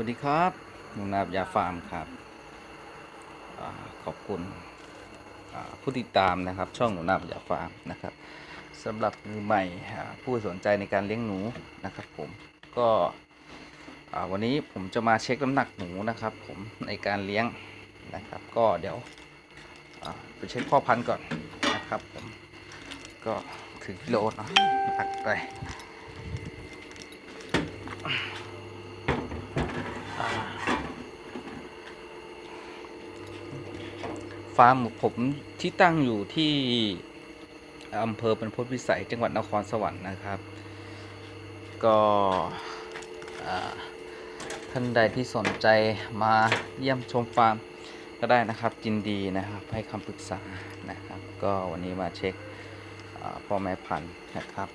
วัสดีครับหนุนาบยาฟาร์มครับอขอบคุณผู้ติดตามนะครับ ช่องหนูนาบยาฟาร์มนะครับสำหรับมือใหม่ผู้สนใจในการเลี้ยงหนูนะครับผมก็วันนี้ผมจะมาเช็คน้ำหนักหนูนะครับ ผมในการเลี้ยงนะครับ ก็เดี๋ยวไปเช็คพ่อพันธุ์ก่อนนะครับผมก็ถึงกิโลเนาะหนักไป ฟาร์มผมที่ตั้งอยู่ที่อำเภอเป็นพลพิสัยจังหวัดนครสวรรค์นะครับ ก็ท่านใดที่สนใจมาเยี่ยมชมฟาร์มก็ได้นะครับยินดีนะครับให้คำปรึกษานะครับ ก็วันนี้มาเช็คพ่อแม่พันธุ์นะครับ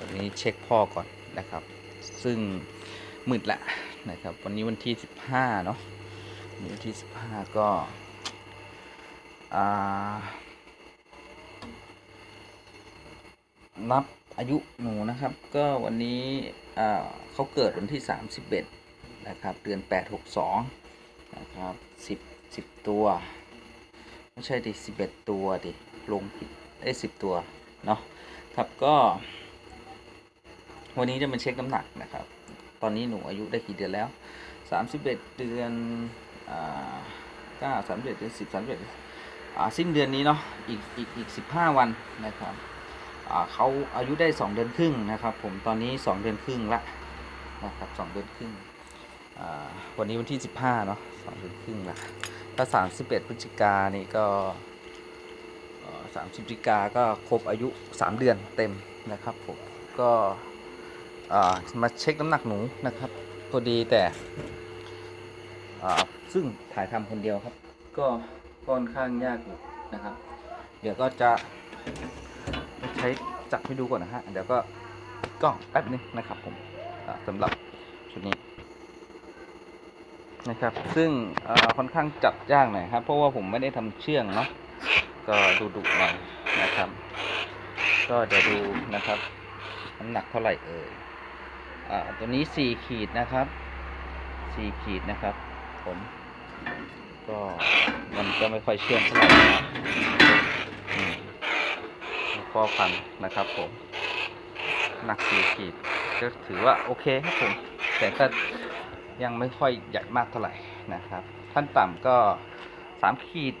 วันนี้เช็คพ่อก่อนนะครับ ซึ่งมืดละนะครับ วันนี้วันที่ 15เนาะวันที่ 15 ก็ อ่านับอายุหนูนะครับ ก็วันนี้เขาเกิดวันที่ 31 นะครับ เดือน 8 62 นะครับ 10 10 ตัว ไม่ใช่ดิ11 ตัวดิ ลงผิดได้10 ตัว เนาะครับก็ วันนี้จะมาเช็คน้ำหนักนะครับ ตอนนี้หนูอายุได้กี่เดือนแล้ว 31 เดือนอ่า9 31 เดือน 10 31 สิ้นเดือนนี้เนาะอีกอีกอีกสิบห้าวันนะครับเขาอายุได้สองเดือนครึ่งนะครับ ผมตอนนี้สองเดือนครึ่งละนะครับสองเดือนครึ่งวันนี้วันที่สิบห้าเนาะสองเดือนครึ่งละถ้าสามสิบเอ็ดพฤศจิกานี่ก็สามสิบพฤศจิกาก็ครบอายุสามเดือนเต็มนะครับผมก็มาเช็คน้ำหนักหนูนะครับพอดีแต่ซึ่งถ่ายทำคนเดียวครับก็ ค่อนข้างยากอยู่นะครับ เดี๋ยวก็จะใช้จับให้ดูก่อนนะฮะ เดี๋ยวก็กล้องแป๊บนึงนะครับผมอ่าสำหรับชุดนี้นะครับ ซึ่งค่อนข้างจับยากหน่อยครับ เพราะว่าผมไม่ได้ทำเชื่องเนาะ ก็ดูดุหน่อยนะครับ ก็เดี๋ยวดูนะครับน้ำหนักเท่าไหร่เอ่ยอ่าตัวนี้สี่ขีดนะครับสี่ขีดนะครับผม ก็มันก็ไม่ค่อยเชื่องเท่าไหร่นะครับอืมพ่อพันธุ์นะครับผม หนักสี่ขีดก็ถือว่าโอเคครับผม แต่ก็ยังไม่ค่อยใหญ่มากเท่าไหร่นะครับ ขั้นต่ำก็สามขีด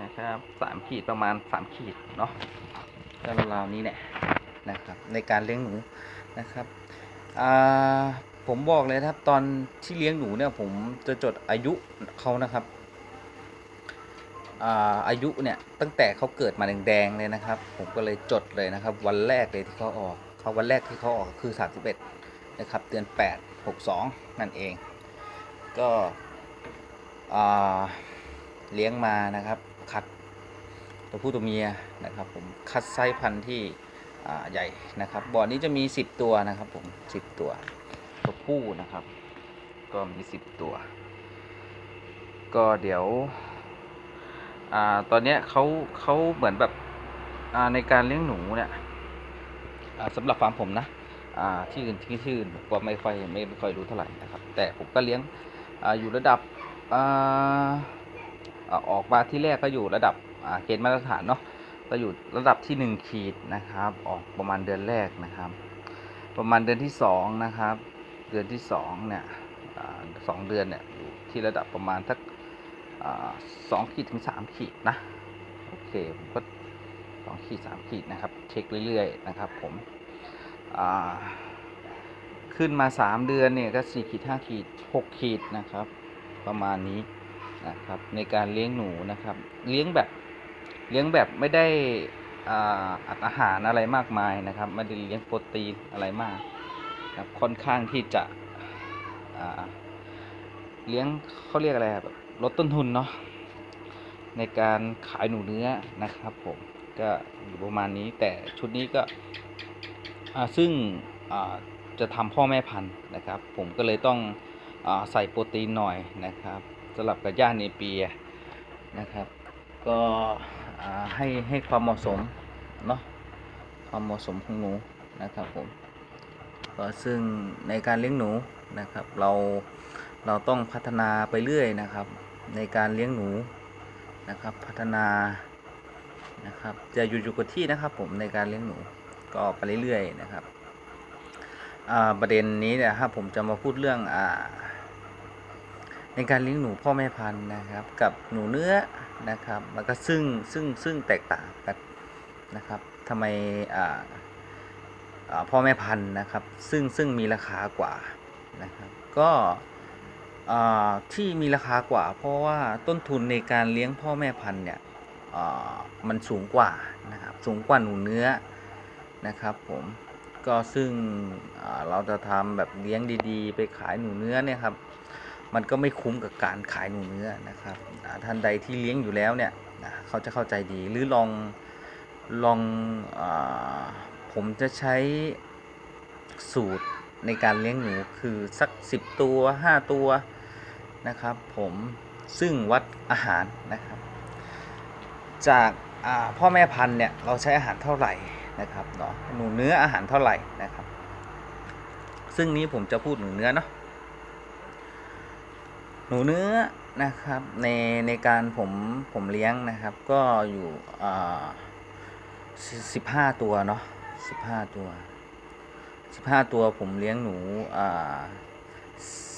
นะครับสามขีดประมาณสามขีดเนาะก็ราวนี้เนี่ยนะครับในการเลี้ยงหนูนะครับอ่า ผมบอกเลยนะครับ ตอนที่เลี้ยงหนูเนี่ย ผมจะจดอายุเขานะครับอายุเนี่ยตั้งแต่เขาเกิดมาแดงๆเลยนะครับ ผมก็เลยจดเลยนะครับ วันแรกเลยที่เขาออกเขาวันแรกที่เขาออกคือ 31 นะครับเดือน 8 62 นั่นเอง ก็เลี้ยงมานะครับคัดตัวผู้ตัวเมียนะครับ ผมคัดไซส์พันธุ์ที่ใหญ่นะครับบ่อนี้จะมี 10 ตัวนะครับผม 10 ตัว ตัวผู้นะครับ ก็มี 10 ตัว ก็เดี๋ยวอ่าตอนเนี้ยเขาเขาเหมือนแบบอ่าในการเลี้ยงหนูเนี่ยอ่าสำหรับฟาร์มผมนะอ่าที่อื่นที่ที่อื่นผมก็ไม่ค่อยไม่ไม่ค่อยรู้เท่าไหร่นะครับ แต่ผมก็เลี้ยงอ่าอยู่ระดับอ่าออกมาที่แรกก็อยู่ระดับเกณฑ์มาตรฐานเนาะก็อยู่ระดับที่หนึ่งขีดนะครับ ออกประมาณเดือนแรกนะครับ ประมาณเดือนที่สองนะครับ เดือนที่สองเนี่ยอสองเดือนเนี่ยอยู่ที่ระดับประมาณทักสองขีดถึงสามขีดนะโอเคผมก็สองขีดสามขีดนะครับเช็คเรื่อยๆนะครับผมขึ้นมาสามเดือนเนี่ยก็สี่ขีดห้าขีดหกขีดนะครับ ประมาณนี้นะครับในการเลี้ยงหนูนะครับ เลี้ยงแบบเลี้ยงแบบไม่ได้อ่าอัดอาหารอะไรมากมายนะครับไม่ได้เลี้ยงโปรตีนอะไรมาก ครับค่อนข้างที่จะเลี้ยงเขาเรียกอะไรอะแบลดต้นทุนเนาะในการขายหนูเนื้อนะครับผมก็อยู่ประมาณนี้แต่ชุดนี้ก็ซึ่งจะทำพ่อแม่พันธุ์นะครับ ผมก็เลยต้องอใส่โปรตีนหน่อยนะครับสลับกับย่าเนเปียนะครับ ก็ให้ให้ความเหมาะสมเนาะความเหมาะสมของหนูนะครับผม ก็ซึ่งในการเลี้ยงหนูนะครับ เราเราต้องพัฒนาไปเรื่อยนะครับ ในการเลี้ยงหนูนะครับ พัฒนานะครับ จะอยู่อยู่กับที่นะครับ ผมในการเลี้ยงหนูก็ไปเรื่อยๆนะครับประเด็นนี้เนี่ยครับผมจะมาพูดเรื่องอในการเลี้ยงหนูพ่อแม่พันธุ์นะครับ กับหนูเนื้อนะครับ มันก็ซึ่งซึ่งซึ่งแตกต่างกันนะครับทำไมอ่าอ่า พ่อแม่พันธุ์นะครับ ซึ่งซึ่งมีราคากว่านะครับก็ที่มีราคากว่า เพราะว่าต้นทุนในการเลี้ยงพ่อแม่พันธุ์เนี่ยมันสูงกว่านะครับสูงกว่าหนูเนื้อนะครับผมก็ซึ่งเราจะทำแบบเลี้ยงดีๆ ไปขายหนูเนื้อเนี่ยครับมันก็ไม่คุ้มกับการขายหนูเนื้อนะครับท่านใดที่เลี้ยงอยู่แล้วเนี่ยเขาจะเข้าใจดีหรือลองลองอ ผมจะใช้สูตรในการเลี้ยงหนูคือสัก 10 ตัว 5 ตัวนะครับ ผมซึ่งวัดอาหารนะครับ จากาพ่อแม่พันธุ์เนี่ยเราใช้อาหารเท่าไหร่นะครับเนาะหนูเนื้ออาหารเท่าไหร่นะครับ ซึ่งนี้ผมจะพูดหนูเนื้อเนาะหนูเนื้อนะครับในในการผมผมเลี้ยงนะครับ ก็อยู่สิบห้าตัวเนาะ สิบห้าตัว15ตัวผมเลี้ยงหนูอ่า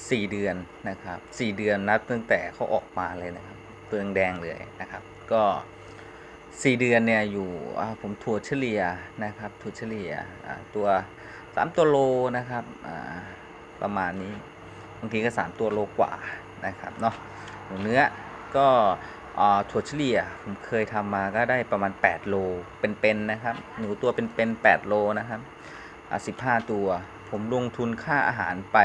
สี่เดือนนะครับสี่เดือนนับตั้งแต่เขาออกมาเลยนะครับตัวแดงเลยนะครับ ก็สี่เดือนเนี่ยอยู่อผมถั่วเฉลี่ยนะครับถั่วเฉลี่ยตัวสามตัวโลนะครับประมาณนี้บางทีก็สามตัวโลกว่านะครับเนาะหนูเนื้อก็ ถั่วเฉลี่ยผมเคยทำมาก็ได้ประมาณ 8 โลเป็นๆนะครับ หนูตัวเป็นๆ8โลนะครับอ่า15ตัว ผมลงทุนค่าอาหารไป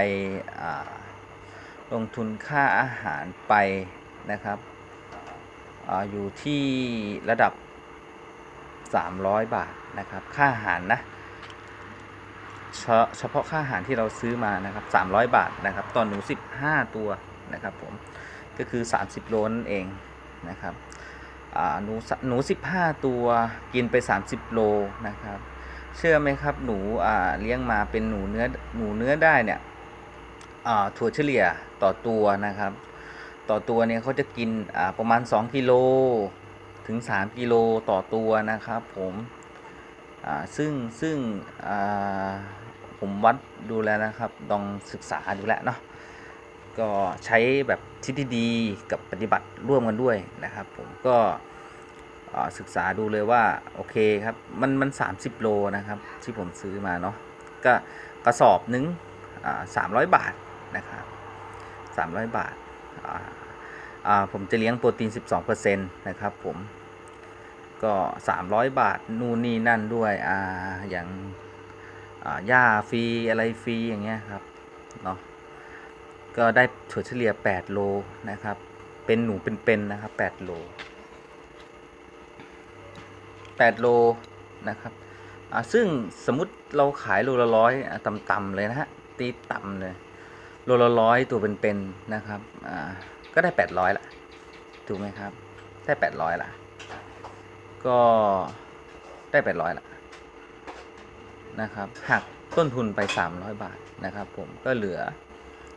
ลงทุนค่าอาหารไปนะครับออยู่ที่ระดับ 300 บาทนะครับ ค่าอาหารนะเฉพาะค่าอาหารที่เราซื้อมานะครับ 300 บาทนะครับต่อหนู 15 ตัวนะครับผม ก็คือ 30 โลนั่นเอง นะครับอ่าหนูสหนู15ตัวกินไป30โลนะครับ เชื่อไหมครับหนูเลี้ยงมาเป็นหนูเนื้อหนูเนื้อได้เนี่ยถั่วเฉลี่ยต่อตัวนะครับ ต่อตัวเนี่ยเขาจะกินประมาณ 2กิโลถึง 3กิโลต่อตัวนะครับ ผมซึ่งซึ่งผมวัดดูแล้วนะครับลองศึกษาดูแล้วเนาะ ก็ใช้แบบทิศที่ดีกับปฏิบัติร่วมกันด้วยนะครับ ผมก็ศึกษาดูเลยว่าโอเคครับมันมัน 30 โลนะครับ ที่ผมซื้อมาเนาะก็กระสอบนึงสามร้อยบาทนะครับสามร้อยบาทผมจะเลี้ยงโปรตีน 12%นะครับผมก็ 300 บาท นู่นนี่นั่นด้วย อ่า อย่างหญ้าฟรีอะไรฟรีอย่างเงี้ยครับ ก็ได้ถั่วเฉลี่ย 8 โลนะครับ เป็นหนูเป็นๆนะครับ 8 โล 8 โลนะครับซึ่งสมมติเราขายโลละร้อยต่ำๆเลยนะฮะ ตีต่ำเลย โลละร้อยตัวเป็นๆนะครับ ก็ได้ 800ละถูกไหมครับ ได้ 800ละก็ได้ 800ละนะครับ หักต้นทุนไป 300 บาทนะครับผม ก็เหลือ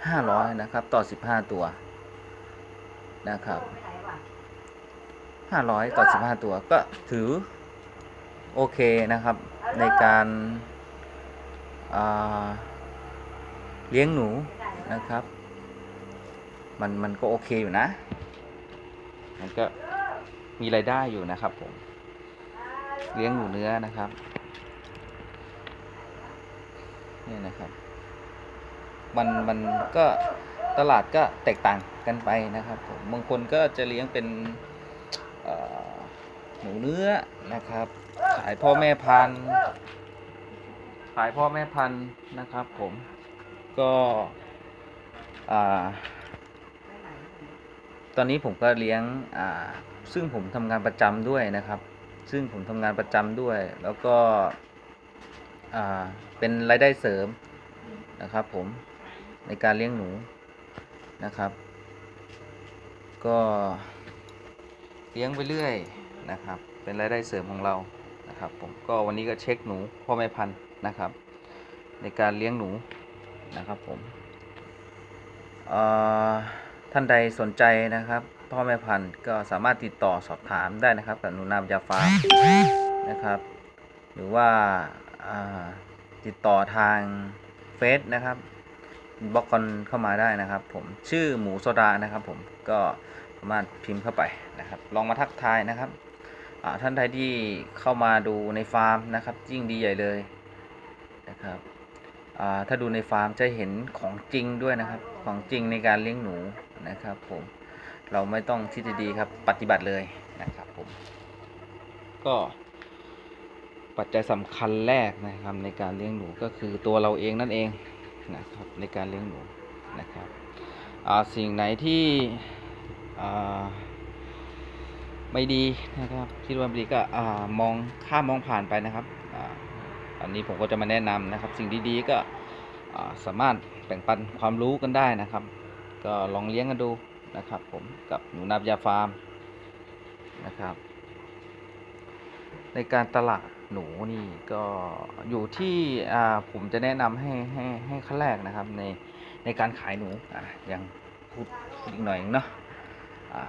500 นะครับ ต่อ 15 ตัวนะครับ 500 ต่อ 15 ตัวก็ถือ โอเคนะครับในการาเลี้ยงหนูนะครับ มันมันก็โอเคอยู่นะ มันก็มีรายได้อยู่นะครับผม เลี้ยงหนูเนื้อนะครับ นี่นะครับ มันมันก็ตลาดก็แตกต่างกันไปนะครับผมบางคนก็จะเลี้ยงเป็นหนูเนื้อนะครับ ขายพ่อแม่พันธุ์ ขายพ่อแม่พันธุ์นะครับ ผมก็ตอนนี้ผมก็เลี้ยงซึ่งผมทำงานประจำด้วยนะครับ ซึ่งผมทำงานประจำด้วย แล้วก็เป็นรายได้เสริมนะครับผม ในการเลี้ยงหนูนะครับ ก็เลี้ยงไปเรื่อยนะครับ เป็นรายได้เสริมของเรานะครับผมก็วันนี้ก็เช็คหนูพ่อแม่พันธุ์นะครับ ในการเลี้ยงหนูนะครับผมท่านใดสนใจนะครับพ่อแม่พันธุ์ก็สามารถติดต่อสอบถามได้นะครับกับหนูนามยาฟ้านะครับ หรือว่าอ่าติดต่อทางเฟซนะครับ บล็อกกันเข้ามาได้นะครับ ผมชื่อหมูโซดานะครับ ผมก็สามารถพิมพ์เข้าไปนะครับ ลองมาทักทายนะครับท่านใดที่เข้ามาดูในฟาร์มนะครับ ยิ่งดีใหญ่เลยนะครับถ้าดูในฟาร์มจะเห็นของจริงด้วยนะครับ ของจริงในการเลี้ยงหนูนะครับ ผมเราไม่ต้องทฤษฎีครับปฏิบัติเลยนะครับ ผม ก็ปัจจัยสำคัญแรกนะครับในการเลี้ยงหนูก็คือตัวเราเองนั่นเอง นะครับในการเลี้ยงหนูนะครับสิ่งไหนที่ไม่ดีนะครับคิดว่าไม่ดีก็อมองข้ามมองผ่านไปนะครับอ,อันนี้ผมก็จะมาแนะนำนะครับ สิ่งดีๆก็สามารถแบ่งปันความรู้กันได้นะครับ ก็ลองเลี้ยงกันดูนะครับผมกับหนูนาบยาฟาร์มนะครับ ในการตลาด หนูนี่ก็อยู่ที่ผมจะแนะนำให้ให้ให้ขั้นแรกนะครับในในการขายหนูอะยังพูดอีกหน่อยนึงเนาะอ่า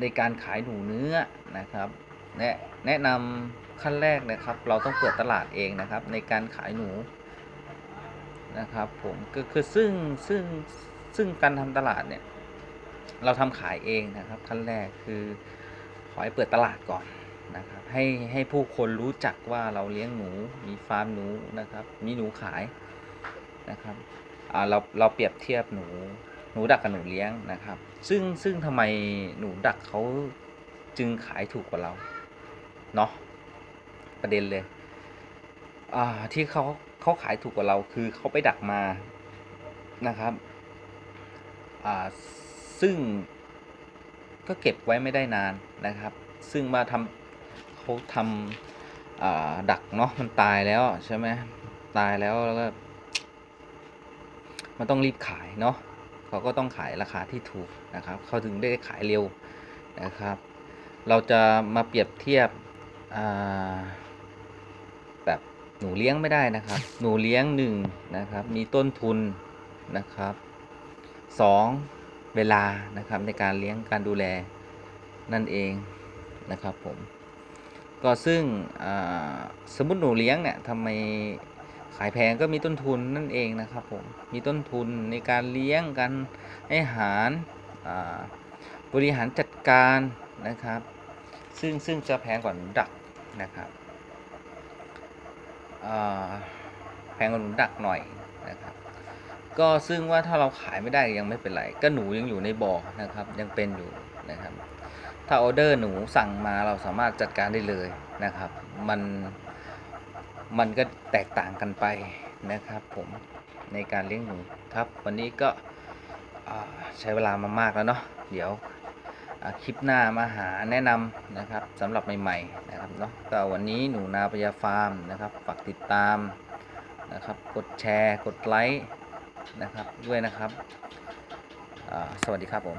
ในการขายหนูเนื้อนะครับ แนะแนะนำขั้นแรกนะครับ เราต้องเปิดตลาดเองนะครับ ในการขายหนูนะครับผมก็คือซึ่งซึ่งซึ่งการทำตลาดเนี่ย เราทำขายเองนะครับ ขั้นแรกคือขอให้เปิดตลาดก่อน นะครับให้ให้ผู้คนรู้จักว่าเราเลี้ยงหนูมีฟาร์มหนูนะครับมีหนูขายนะครับเราเราเปรียบเทียบหนูหนูดักกับหนูเลี้ยงนะครับ ซึ่งซึ่งทำไมหนูดักเขาจึงขายถูกกว่าเราเนาะประเด็นเลยที่เขาเขาขายถูกกว่าเราคือเขาไปดักมานะครับซึ่งก็เก็บไว้ไม่ได้นานนะครับ ซึ่งมาทำ เขาทำดักเนาะมันตายแล้วใช่ไหมตายแล้วแล้วก็มันต้องรีบขายเนาะเขาก็ต้องขายราคาที่ถูกนะครับ เขาถึงได้ขายเร็วนะครับ เราจะมาเปรียบเทียบแบบหนูเลี้ยงไม่ได้นะครับ หนูเลี้ยงหนึ่งนะครับ มีต้นทุนนะครับสองเวลานะครับในการเลี้ยงการดูแลนั่นเองนะครับผม ก็ซึ่งสมมติหนูเลี้ยงเนี่ยทำไมขายแพงก็มีต้นทุนนั่นเองนะครับผมมีต้นทุนในการเลี้ยงการให้อาหารบริหารจัดการนะครับ ซึ่งซึ่งจะแพงกว่าหนูดักนะครับแพงกว่าหนูดักหน่อยนะครับ ก็ซึ่งว่าถ้าเราขายไม่ได้ยังไม่เป็นไร ก็หนูยังอยู่ในบ่อนะครับยังเป็นอยู่นะครับ ถ้าออเดอร์หนูสั่งมาเราสามารถจัดการได้เลยนะครับ มันมันก็แตกต่างกันไปนะครับ ผมในการเลี้ยงหนูครับ วันนี้ก็ใช้เวลามามากแล้วเนาะเดี๋ยวคลิปหน้ามาหาแนะนำนะครับสำหรับใหม่ๆนะครับเนาะก็วันนี้หนูนาปยาฟาร์มนะครับฝากติดตามนะครับกดแชร์ กดไลค์นะครับด้วยนะครับ สวัสดีครับผม